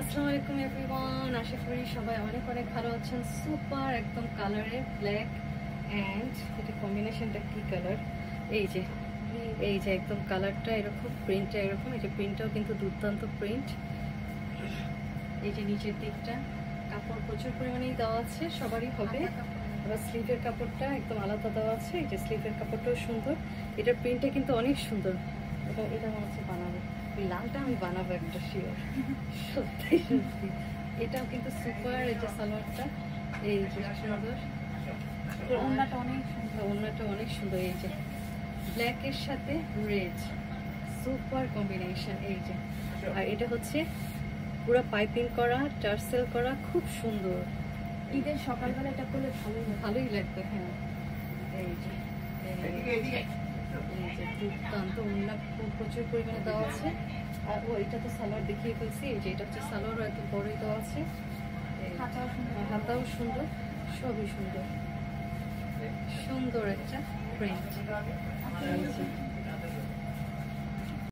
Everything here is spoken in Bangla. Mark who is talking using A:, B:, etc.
A: আসসালামু আলাইকুম এভরিওয়ান আশা করি সবাই অনেক অনেক ভালো আছেন। সুপার একদম কালারে ব্ল্যাক অ্যান্ড এটা কম্বিনেশনটা কি কালার এই যে এই যে একদম কালারটা এরকম প্রিন্টটা এরকম এই যে প্রিন্টটাও কিন্তু দুর্দান্ত প্রিন্ট এই যে নিচের দিকটা কাপড় প্রচুর পরিমাণেই দেওয়া আছে সবারই হবে। আবার স্লিভের কাপড়টা একদম আলাদা দেওয়া আছে এই যে স্লিভের কাপড়টাও সুন্দর। এটার প্রিন্টটা কিন্তু অনেক সুন্দর। এটা এটা মনে হচ্ছে বানাবো। লালটা আমি বানাবো একটা শিওর। সত্যি সত্যি। এটাও কিন্তু সুপার এটা সালোয়ারটা। এই যে সুন্দর
B: অনেক সুন্দর।
A: অনেক সুন্দর এই যে। ব্ল্যাকের সাথে রেড সুপার কম্বিনেশন এই যে। আর এটা হচ্ছে পুরো পাইপিং করা টার্সেল করা খুব সুন্দর।
B: ঈদের সকালবেলা এটা করলে ভালোই
A: ভালোই লাগবে হ্যাঁ। এই যে যে দুর্দান্ত ওড়না প্রচুর পরিমাণে দেওয়া আছে। আর ও এটা তো সালোয়ার দেখিয়ে ফেলছি যে এটা হচ্ছে সালোয়ারও এত বড়ই দেওয়া আছে।
B: হাতাও সুন্দর।
A: সবই সুন্দর। সুন্দর একটা প্রিন্ট